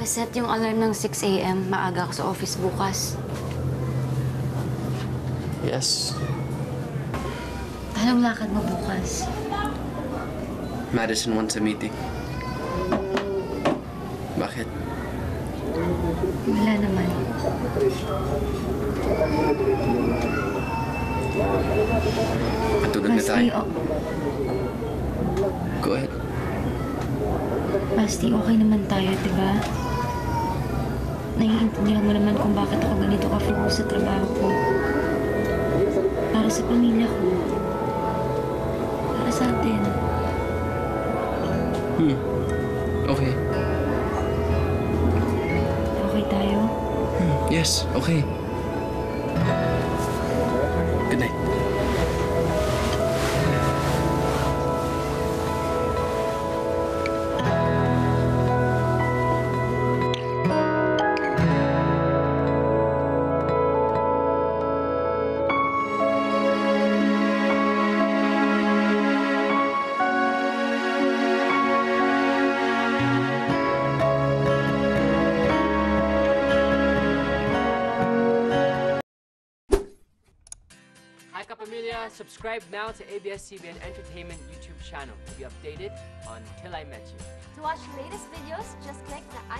Pakiset yung alarm ng 6 a.m. Maaga ako sa office bukas. Yes. Anong lakad mo bukas? Madison wants a meeting. Bakit? Wala naman. Matulog na Basti, tayo. o- Go ahead. Basti, okay naman tayo, di ba? Naiintindihan mo naman kung bakit ako ganito ka-focus sa trabaho ko. Para sa pamilya ko. Para sa atin. Hmm. Okay. Okay tayo? Hmm. Yes, okay. Kapamilya, subscribe now to ABS-CBN Entertainment YouTube channel to be updated on Till I Met You. To watch latest videos, just click the.